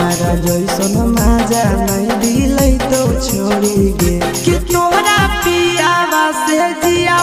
हमारा जैसन माजा नहीं दिलै तो छोड़ी गे। कि तोरा पियावा से जियावा